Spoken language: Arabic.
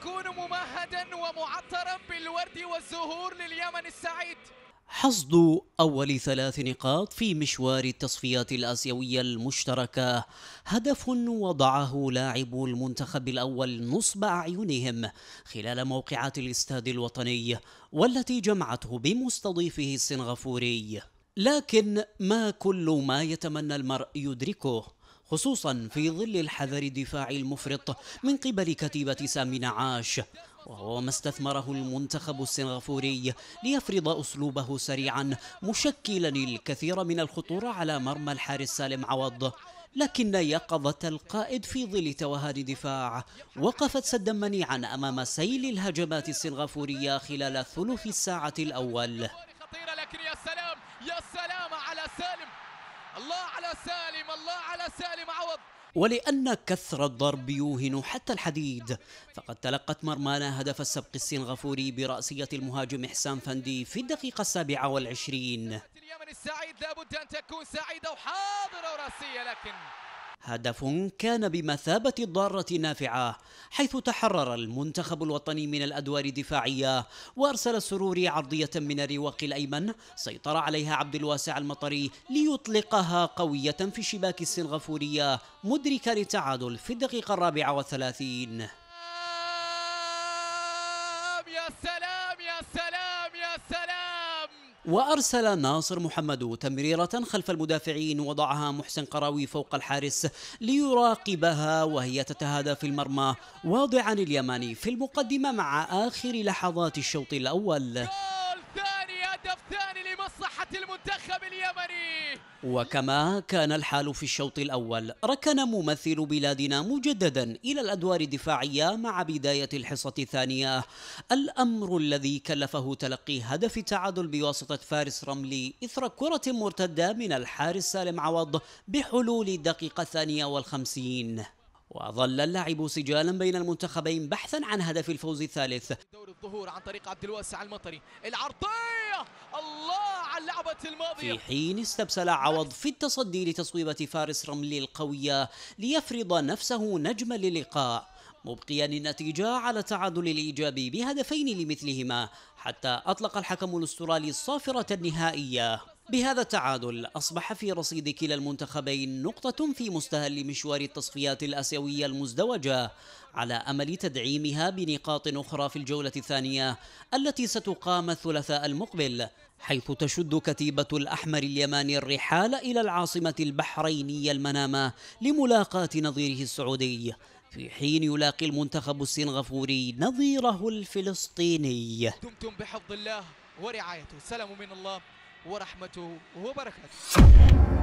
يكون ممهدا ومعطرا بالورد والزهور لليمن السعيد. حصد أول ثلاث نقاط في مشوار التصفيات الآسيوية المشتركة. هدف وضعه لاعبو المنتخب الأول نصب أعينهم خلال موقعات الاستاد الوطني والتي جمعته بمستضيفه السنغافوري. لكن ما كل ما يتمنى المرء يدركه. خصوصا في ظل الحذر الدفاعي المفرط من قبل كتيبة سامي نعاش وهو ما استثمره المنتخب السنغافوري ليفرض أسلوبه سريعا مشكلا الكثير من الخطورة على مرمى الحارس سالم عوض. لكن يقظة القائد في ظل توهان دفاع وقفت سدا منيعا أمام سيل الهجمات السنغافورية خلال ثلث الساعة الأول خطيرة لكن يا سلام يا سلام على سالم الله على سالم الله على سالم عوض. ولأن كثر الضرب يوهن حتى الحديد فقد تلقت مرمانا هدف السبق السنغافوري برأسية المهاجم حسام فندي في الدقيقة السابعة والعشرين. اليمن السعيد لابد أن تكون سعيدة وحاضرة ورأسية لكن هدف كان بمثابة الضارة النافعة حيث تحرر المنتخب الوطني من الأدوار الدفاعية وأرسل السروري عرضية من الرواق الأيمن سيطر عليها عبد الواسع المطري ليطلقها قوية في الشباك السنغافورية مدركا للتعادل في الدقيقة الرابعة والثلاثين. وأرسل ناصر محمد تمريرة خلف المدافعين وضعها محسن قراوي فوق الحارس ليراقبها وهي تتهادى في المرمى واضعا اليماني في المقدمة مع آخر لحظات الشوط الأول. المنتخب اليمني وكما كان الحال في الشوط الأول ركن ممثل بلادنا مجددا إلى الأدوار الدفاعية مع بداية الحصة الثانية. الأمر الذي كلفه تلقي هدف التعادل بواسطة فارس رملي إثر كرة مرتدة من الحارس سالم عوض بحلول الدقيقة الثانية والخمسين. وظل اللعب سجالا بين المنتخبين بحثا عن هدف الفوز الثالث. دور الظهور عن طريق عبد الواسع المطري. العرضية! الله! على اللعبة الماضية. في حين استبسل عوض في التصدي لتصويبة فارس رملي القوية ليفرض نفسه نجما للقاء مبقيا النتيجة على تعادل الإيجابي بهدفين لمثلهما حتى أطلق الحكم الأسترالي الصافرة النهائية. بهذا التعادل أصبح في رصيد كلا المنتخبين نقطة في مستهل مشوار التصفيات الآسيوية المزدوجة على أمل تدعيمها بنقاط أخرى في الجولة الثانية التي ستقام الثلاثاء المقبل حيث تشد كتيبة الأحمر اليماني الرحال إلى العاصمة البحرينية المنامة لملاقاة نظيره السعودي. في حين يلاقي المنتخب السنغافوري نظيره الفلسطيني. دمتم بحفظ الله ورعايته. سلام من الله. ورحمته وبركاته.